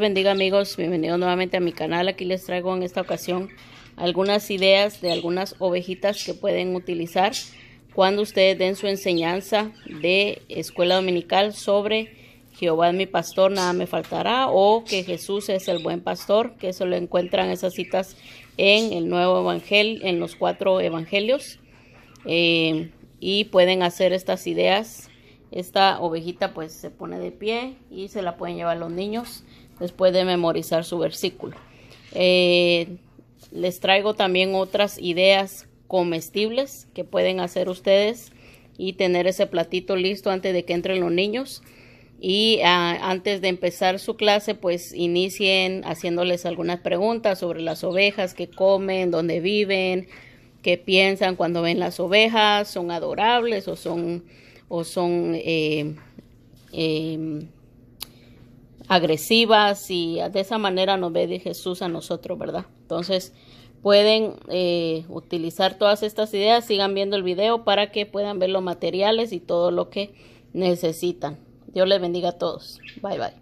Les bendiga amigos, bienvenidos nuevamente a mi canal. Aquí les traigo en esta ocasión algunas ideas de algunas ovejitas que pueden utilizar cuando ustedes den su enseñanza de escuela dominical sobre Jehová es mi pastor, nada me faltará, o que Jesús es el buen pastor, que eso lo encuentran esas citas en el nuevo evangelio, en los cuatro evangelios, eh, y pueden hacer estas ideas. Esta ovejita pues se pone de pie y se la pueden llevar los niños después de memorizar su versículo. Eh, les traigo también otras ideas comestibles que pueden hacer ustedes y tener ese platito listo antes de que entren los niños. Y ah, antes de empezar su clase, pues inicien haciéndoles algunas preguntas sobre las ovejas, que comen, dónde viven, qué piensan cuando ven las ovejas, son adorables o son, o son eh, em, agresivas y de esa manera nos ve de Jesús a nosotros, ¿verdad? Entonces pueden eh, utilizar todas estas ideas, sigan viendo el video para que puedan ver los materiales y todo lo que necesitan. Dios les bendiga a todos. Bye bye.